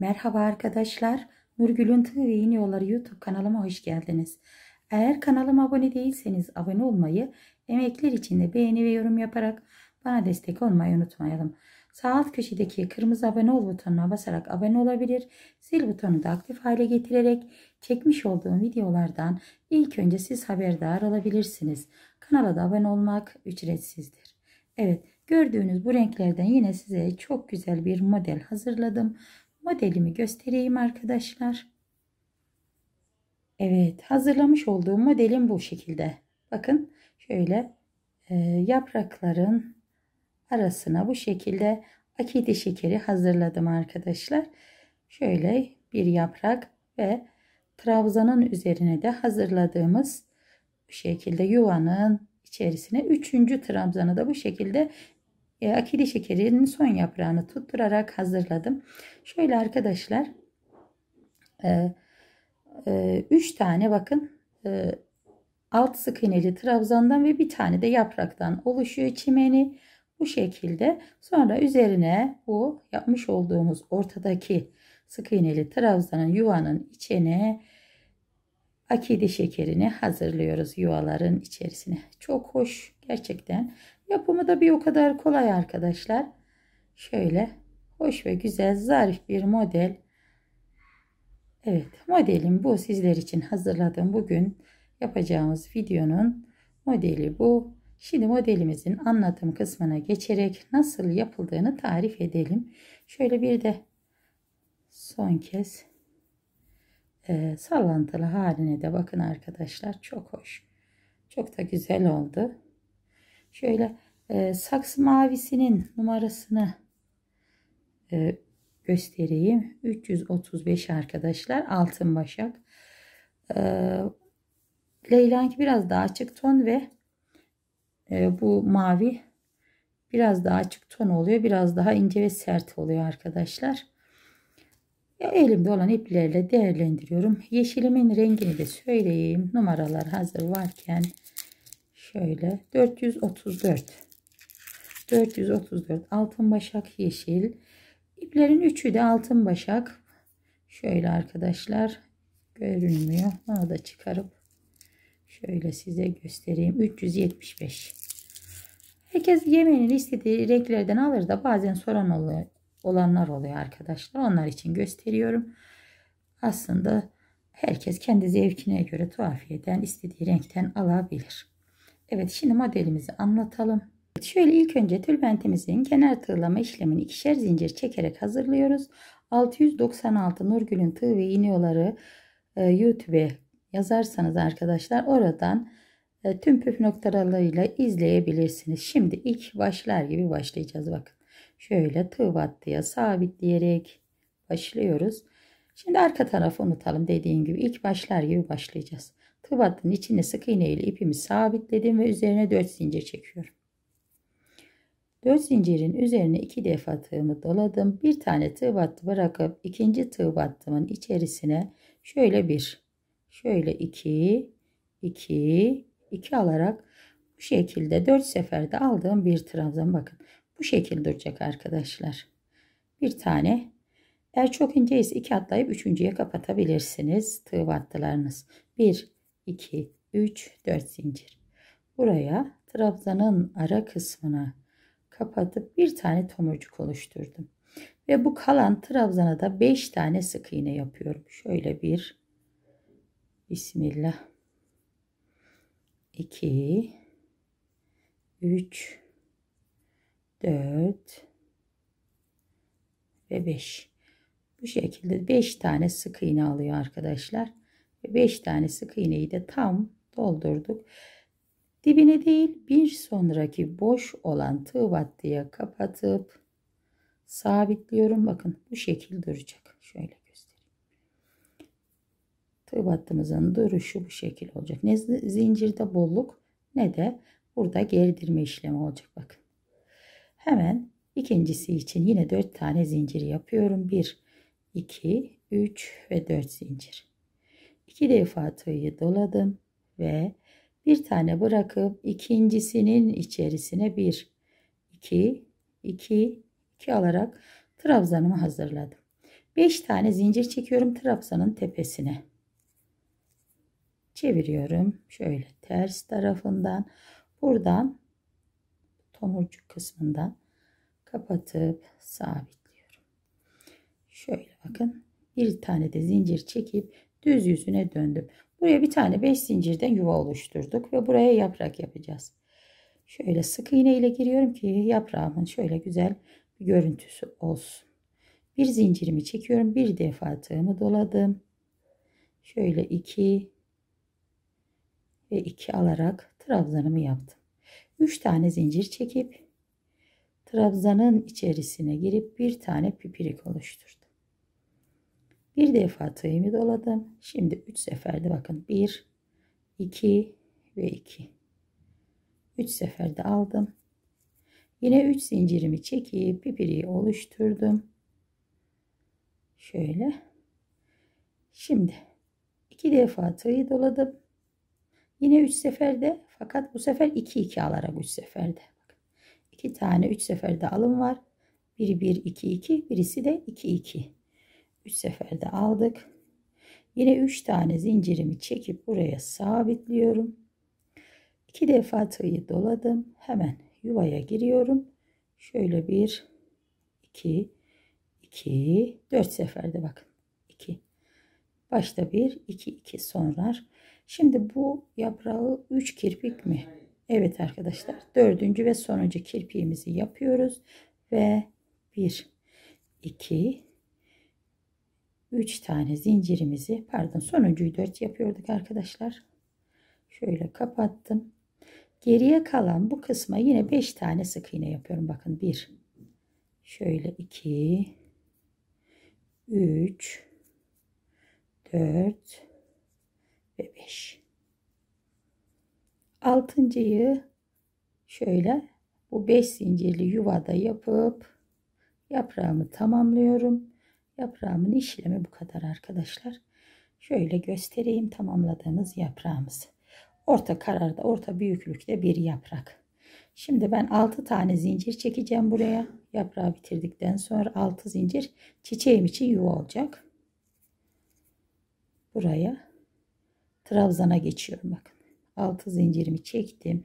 Merhaba arkadaşlar. Nurgül'ün Tığ ve İğne Yolları YouTube kanalıma hoş geldiniz. Eğer kanalıma abone değilseniz abone olmayı, emekler için de beğeni ve yorum yaparak bana destek olmayı unutmayalım. Sağ alt köşedeki kırmızı abone ol butonuna basarak abone olabilir, zil butonunu da aktif hale getirerek çekmiş olduğum videolardan ilk önce siz haberdar olabilirsiniz. Kanala da abone olmak ücretsizdir. Evet gördüğünüz bu renklerden yine size çok güzel bir model hazırladım modelimi göstereyim arkadaşlar. Evet hazırlamış olduğum modelim bu şekilde. Bakın şöyle e, yaprakların arasına bu şekilde akide şekeri hazırladım arkadaşlar. Şöyle bir yaprak ve trabzanın üzerine de hazırladığımız bu şekilde yuvanın içerisine üçüncü trabzanı da bu şekilde e, akide şekerinin son yaprağını tutturarak hazırladım. Şöyle arkadaşlar 3 e, e, üç tane bakın e, alt sık iğneli trabzandan ve bir tane de yapraktan oluşuyor çimeni. Bu şekilde sonra üzerine bu yapmış olduğumuz ortadaki sık iğneli trabzanın yuvanın içine akide şekerini hazırlıyoruz yuvaların içerisine. Çok hoş gerçekten. Yapımı da bir o kadar kolay arkadaşlar. Şöyle hoş ve güzel zarif bir model. Evet modelim bu sizler için hazırladığım bugün yapacağımız videonun modeli bu. Şimdi modelimizin anlatım kısmına geçerek nasıl yapıldığını tarif edelim. Şöyle bir de son kez e, sallantılı haline de bakın arkadaşlar. Çok hoş. Çok da güzel oldu. Şöyle e, saksı mavisinin numarasını e, göstereyim. 335 arkadaşlar. Altın başak. E, Leylanki biraz daha açık ton ve e, bu mavi biraz daha açık ton oluyor. Biraz daha ince ve sert oluyor arkadaşlar. Ya elimde olan iplerle değerlendiriyorum. Yeşilimin rengini de söyleyeyim. Numaralar hazır varken şöyle. 434 434 altın başak yeşil. İplerin üçü de altın başak. Şöyle arkadaşlar. Görünmüyor. Onu da çıkarıp şöyle size göstereyim. 375 herkes yemeğini istediği renklerden alır da bazen soran oluyor, olanlar oluyor arkadaşlar. Onlar için gösteriyorum. Aslında herkes kendi zevkine göre tuhafiyeden istediği renkten alabilir Evet şimdi modelimizi anlatalım. Şöyle ilk önce tülbentimizin kenar tığlama işlemini ikişer zincir çekerek hazırlıyoruz. 696 Nurgül'ün tığ ve iğneoları e, YouTube'e yazarsanız arkadaşlar oradan e, tüm püf noktalarıyla izleyebilirsiniz. Şimdi ilk başlar gibi başlayacağız bakın. Şöyle tığ battıya sabitleyerek başlıyoruz. Şimdi arka tarafı unutalım dediğim gibi ilk başlar gibi başlayacağız. Tığ battının içine sık iğne ile ipimi sabitledim ve üzerine 4 zincir çekiyorum. 4 zincirin üzerine 2 defa tığımı doladım. Bir tane tığ battı bırakıp ikinci tığ battımın içerisine şöyle bir, şöyle 2, 2, 2 alarak bu şekilde 4 seferde aldığım bir trabzan bakın. Bu şekilde duracak arkadaşlar. Bir tane eğer çok ince ise iki atlayıp üçüncüye kapatabilirsiniz tığ battılarınız. 1, 2, 3, 4 zincir. Buraya trabzanın ara kısmına kapatıp bir tane tomurcuk oluşturdum. Ve bu kalan trabzana da 5 tane sık iğne yapıyorum. Şöyle bir Bismillah 2 3 4 ve 5 bu şekilde 5 tane sık iğne alıyor arkadaşlar 5 tane sık iğneyi de tam doldurduk. Dibine değil bir sonraki boş olan tığ battıya kapatıp sabitliyorum. Bakın bu şekil duracak. Şöyle göstereyim. Tığ battımızın duruşu bu şekil olacak. Ne zincirde bolluk ne de burada gerdirme işlemi olacak. Bakın. Hemen ikincisi için yine 4 tane zincir yapıyorum. 1, 2, 3 ve 4 zincir. İki defa tığı doladım ve bir tane bırakıp ikincisinin içerisine bir, iki, iki, iki alarak trabzanımı hazırladım. 5 tane zincir çekiyorum trabzanın tepesine. Çeviriyorum. Şöyle ters tarafından buradan tomurcuk kısmından kapatıp sabitliyorum. Şöyle bakın bir tane de zincir çekip düz yüzüne döndüm. Buraya bir tane 5 zincirden yuva oluşturduk ve buraya yaprak yapacağız. Şöyle sık iğne ile giriyorum ki yaprağımın şöyle güzel bir görüntüsü olsun. Bir zincirimi çekiyorum. Bir defa tığımı doladım. Şöyle iki ve iki alarak trabzanımı yaptım. Üç tane zincir çekip trabzanın içerisine girip bir tane pipirik oluşturdum. Bir defa tığımı doladım. Şimdi üç seferde bakın. Bir, iki ve iki. Üç seferde aldım. Yine üç zincirimi çekip pipiriği oluşturdum. Şöyle. Şimdi iki defa tığı doladım. Yine üç seferde fakat bu sefer iki iki alarak üç seferde. Bakın. İki tane üç seferde alım var. Biri bir iki iki birisi de iki iki. Üç seferde aldık. Yine üç tane zincirimi çekip buraya sabitliyorum. İki defa tığı doladım. Hemen yuvaya giriyorum. Şöyle bir, iki, 2 4 seferde bakın 2 başta 1 2 2 sonra şimdi bu yaprağı 3 kirpik mi Evet arkadaşlar dördüncü ve sonuncu kirpiğimizi yapıyoruz ve 1 2 3 tane zincirimizi pardon sonuncuyu 4 yapıyorduk arkadaşlar. Şöyle kapattım. Geriye kalan bu kısma yine 5 tane sık iğne yapıyorum. Bakın 1 şöyle 2 3 4 ve 5 altıncıyı şöyle bu 5 zincirli yuvada yapıp yaprağımı tamamlıyorum yaprağımın işlemi bu kadar arkadaşlar şöyle göstereyim tamamladığımız yaprağımız orta kararda orta büyüklükte bir yaprak Şimdi ben 6 tane zincir çekeceğim buraya. Yaprağı bitirdikten sonra 6 zincir çiçeğim için yuva olacak. Buraya trabzana geçiyorum bakın. 6 zincirimi çektim.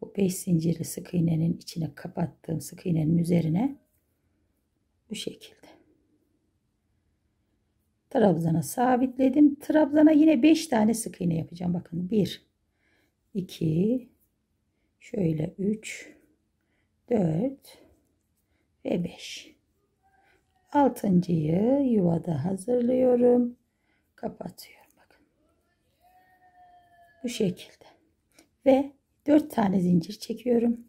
Bu 5 zincirli sık iğnenin içine kapattığım sık iğnenin üzerine bu şekilde. Trabzana sabitledim. Trabzana yine 5 tane sık iğne yapacağım. Bakın 1 2 Şöyle 3, 4 ve 5. Altıncıyı yuvada hazırlıyorum. Kapatıyorum bakın. Bu şekilde. Ve 4 tane zincir çekiyorum.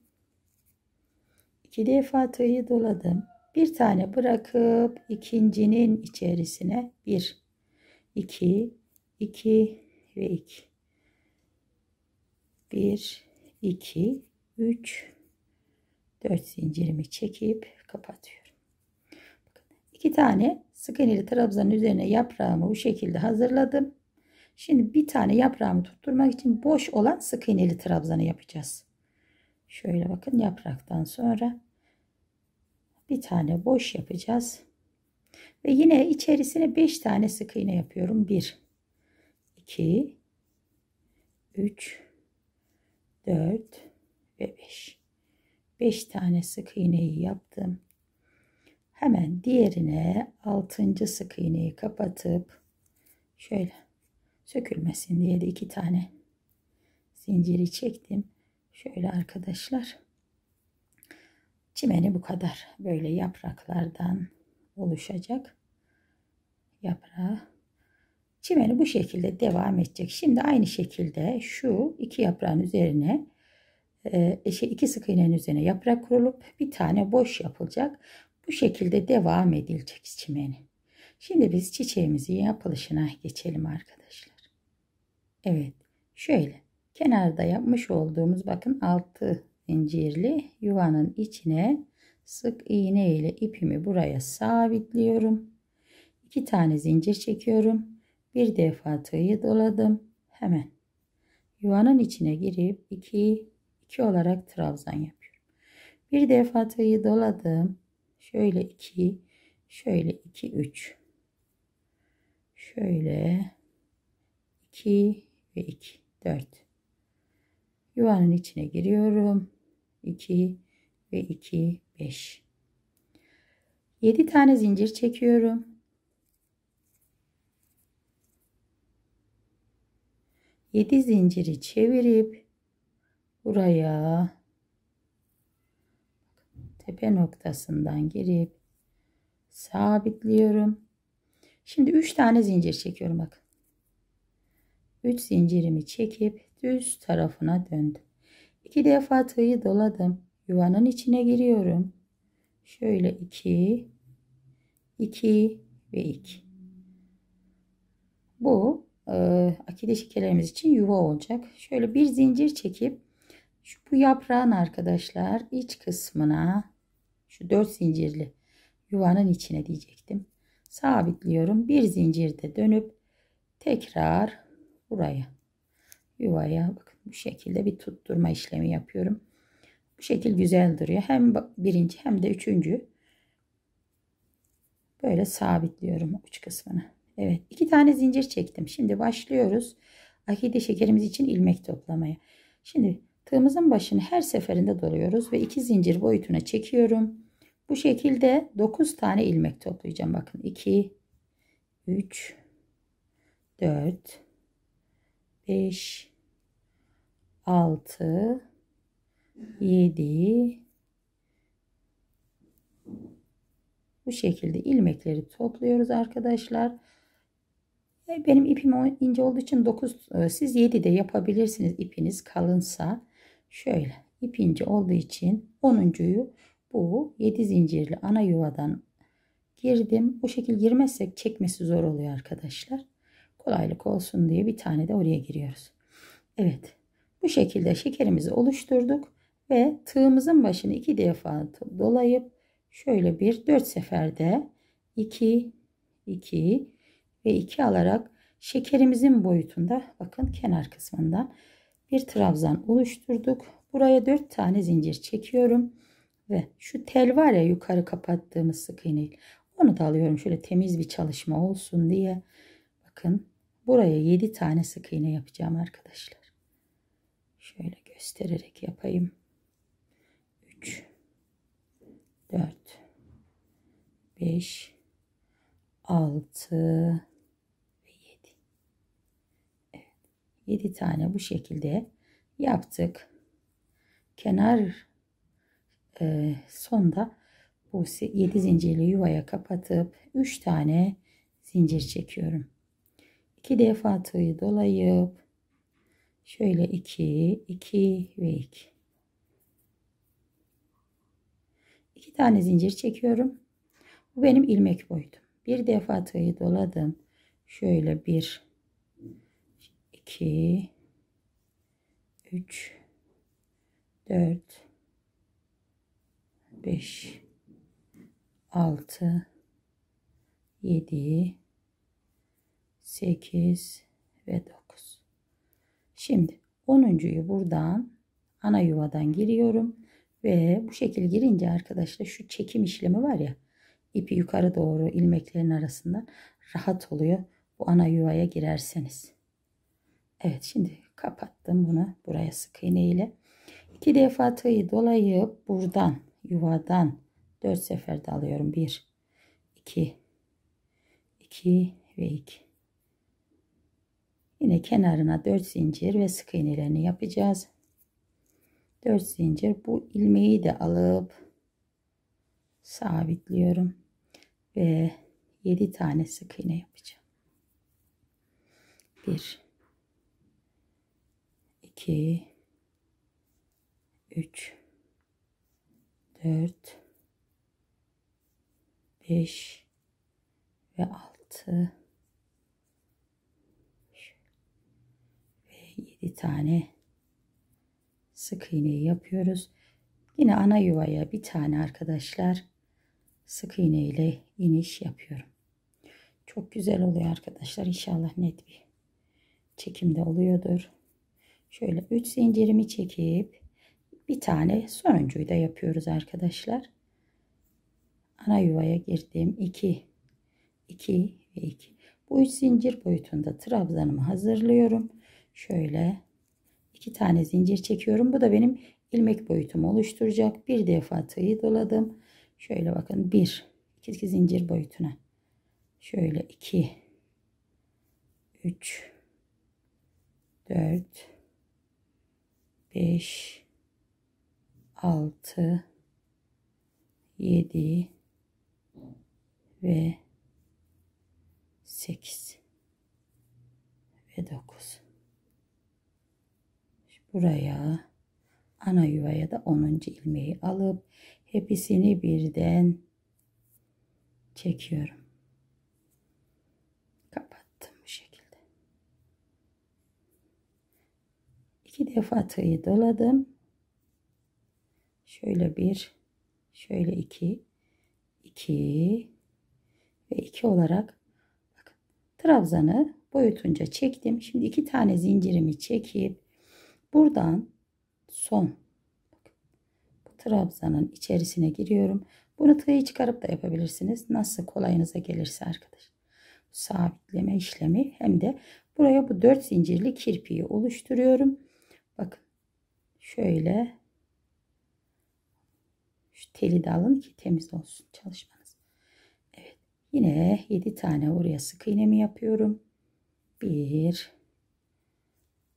2 defa tığı doladım. Bir tane bırakıp ikincinin içerisine 1, 2, 2 ve 2. 1, 2 3 4 zincirimi çekip kapatıyorum. Bakın, iki tane sık iğneli trabzanın üzerine yaprağımı bu şekilde hazırladım. Şimdi bir tane yaprağımı tutturmak için boş olan sık iğneli trabzanı yapacağız. Şöyle bakın yapraktan sonra bir tane boş yapacağız. Ve yine içerisine 5 tane sık iğne yapıyorum. 1 2 3 4 ve 5. 5 tane sık iğneyi yaptım. Hemen diğerine 6. sık iğneyi kapatıp şöyle sökülmesin diye de iki tane zinciri çektim. Şöyle arkadaşlar. Çimeni bu kadar. Böyle yapraklardan oluşacak. Yaprağı Çimeni bu şekilde devam edecek. Şimdi aynı şekilde şu iki yaprağın üzerine e, şey iki sık iğnenin üzerine yaprak kurulup bir tane boş yapılacak. Bu şekilde devam edilecek çimeni. Şimdi biz çiçeğimizin yapılışına geçelim arkadaşlar. Evet şöyle kenarda yapmış olduğumuz bakın altı zincirli yuvanın içine sık iğne ile ipimi buraya sabitliyorum. İki tane zincir çekiyorum bir defa tığı doladım. Hemen yuvanın içine girip 2 2 olarak trabzan yapıyorum. Bir defa tığı doladım. Şöyle 2 şöyle 2 3 Şöyle 2 ve 2 4 yuvanın içine giriyorum 2 ve 2 5 7 tane zincir çekiyorum 7 zinciri çevirip buraya tepe noktasından girip sabitliyorum. Şimdi 3 tane zincir çekiyorum bakın. 3 zincirimi çekip düz tarafına döndüm. 2 defa tığı doladım. Yuvanın içine giriyorum. Şöyle 2 2 ve 2. Bu e, akide şekerlerimiz için yuva olacak. Şöyle bir zincir çekip şu bu yaprağın arkadaşlar iç kısmına şu dört zincirli yuvanın içine diyecektim. Sabitliyorum. Bir zincirde dönüp tekrar buraya yuvaya bakın bu şekilde bir tutturma işlemi yapıyorum. Bu şekil güzel duruyor. Hem birinci hem de üçüncü böyle sabitliyorum uç kısmını. Evet iki tane zincir çektim. Şimdi başlıyoruz. Akide şekerimiz için ilmek toplamaya. Şimdi tığımızın başını her seferinde doluyoruz ve iki zincir boyutuna çekiyorum. Bu şekilde 9 tane ilmek toplayacağım. Bakın 2 3 4 5 6 7 bu şekilde ilmekleri topluyoruz arkadaşlar. Benim ipim ince olduğu için 9 e, siz 7 de yapabilirsiniz ipiniz kalınsa. Şöyle ip ince olduğu için 10.yu bu 7 zincirli ana yuvadan girdim. Bu şekilde girmezsek çekmesi zor oluyor arkadaşlar. Kolaylık olsun diye bir tane de oraya giriyoruz. Evet. Bu şekilde şekerimizi oluşturduk ve tığımızın başını iki defa dolayıp şöyle bir dört seferde 2 2 ve 2 alarak şekerimizin boyutunda bakın kenar kısmından bir trabzan oluşturduk. Buraya 4 tane zincir çekiyorum ve şu tel var ya yukarı kapattığımız sık iğne onu da alıyorum şöyle temiz bir çalışma olsun diye. Bakın buraya 7 tane sık iğne yapacağım arkadaşlar. Şöyle göstererek yapayım. 3 4 5 6 7 tane bu şekilde yaptık. Kenar e, sonda bu 7 zincirli yuvaya kapatıp 3 tane zincir çekiyorum. 2 defa tığı dolayıp şöyle 2 2 ve 2 2 tane zincir çekiyorum. Bu benim ilmek boyutum. Bir defa tığı doladım. Şöyle bir 2 3 4 5 6 7 8 ve 9 şimdi 10.yu buradan ana yuvadan giriyorum ve bu şekil girince arkadaşlar şu çekim işlemi var ya ipi yukarı doğru ilmeklerin arasından rahat oluyor bu ana yuvaya girerseniz. Evet şimdi kapattım bunu buraya sık iğne ile. İki defa tığı dolayıp buradan yuvadan dört seferde alıyorum. Bir, iki, iki ve iki. Yine kenarına dört zincir ve sık iğnelerini yapacağız. Dört zincir bu ilmeği de alıp sabitliyorum ve yedi tane sık iğne yapacağım. Bir 2 3 4 5 ve 6 7 tane sık iğneyi yapıyoruz. Yine ana yuvaya bir tane arkadaşlar sık iğne ile iniş yapıyorum. Çok güzel oluyor arkadaşlar. İnşallah net bir çekimde oluyordur. Şöyle 3 zincirimi çekip bir tane sonuncuyu da yapıyoruz arkadaşlar. Ana yuvaya girdim. 2 2 ve 2. Bu üç zincir boyutunda trabzanımı hazırlıyorum. Şöyle iki tane zincir çekiyorum. Bu da benim ilmek boyutumu oluşturacak. Bir defa tığı doladım. Şöyle bakın bir iki zincir boyutuna. Şöyle iki üç dört beş altı yedi ve 8 ve 9 buraya ana yuvaya da 10. ilmeği alıp hepsini birden çekiyorum kapattım bu şekilde iki defa tığı doladım şöyle bir şöyle iki iki ve 2 olarak bakın, trabzanı boyutunca çektim. Şimdi iki tane zincirimi çekip buradan son bu trabzanın içerisine giriyorum. Bunu tığı çıkarıp da yapabilirsiniz. Nasıl kolayınıza gelirse arkadaş. Sabitleme işlemi hem de buraya bu 4 zincirli kirpiği oluşturuyorum. Bakın şöyle şu teli de alın ki temiz olsun çalışma. Yine 7 tane oraya sık iğnemi yapıyorum. 1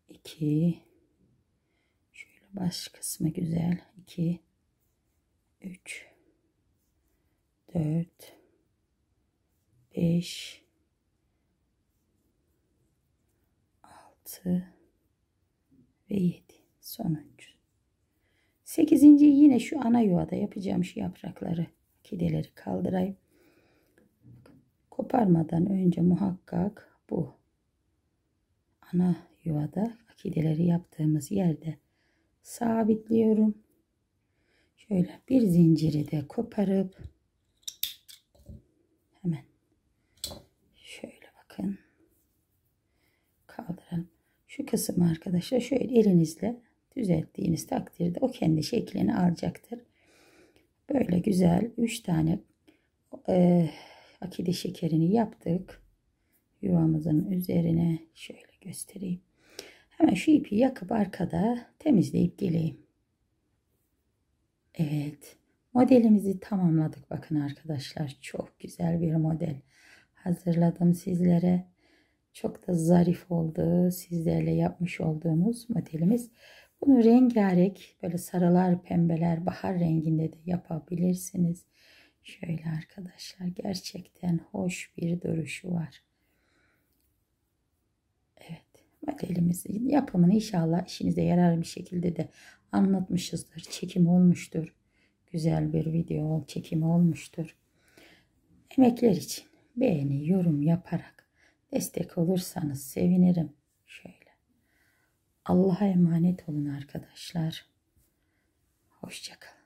2 şöyle baş kısmı güzel 2 3 4 5 6 ve 7 sonuncu. 8. yine şu ana yuvada yapacağım şu yaprakları kideleri kaldırayım koparmadan önce muhakkak bu ana yuvada akideleri yaptığımız yerde sabitliyorum. Şöyle bir zinciri de koparıp hemen şöyle bakın kaldıralım. Şu kısmı arkadaşlar şöyle elinizle düzelttiğiniz takdirde o kendi şeklini alacaktır. Böyle güzel 3 tane e, akide şekerini yaptık. Yuvamızın üzerine şöyle göstereyim. Hemen şu ipi yakıp arkada temizleyip geleyim. Evet. Modelimizi tamamladık. Bakın arkadaşlar çok güzel bir model hazırladım sizlere. Çok da zarif oldu. Sizlerle yapmış olduğumuz modelimiz. Bunu rengarenk böyle sarılar, pembeler, bahar renginde de yapabilirsiniz. Şöyle arkadaşlar gerçekten hoş bir duruşu var. Modelimizin yapımını inşallah işinize yarar bir şekilde de anlatmışızdır. Çekim olmuştur. Güzel bir video çekimi olmuştur. Emekler için beğeni, yorum yaparak destek olursanız sevinirim. Şöyle. Allah'a emanet olun arkadaşlar. Hoşçakalın.